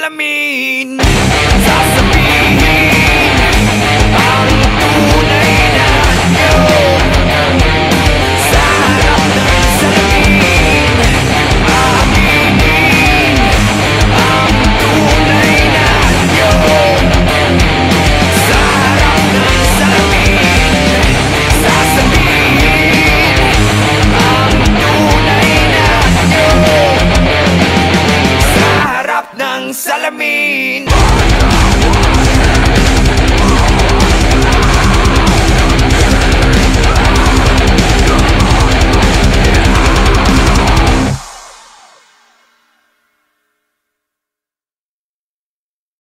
ng me.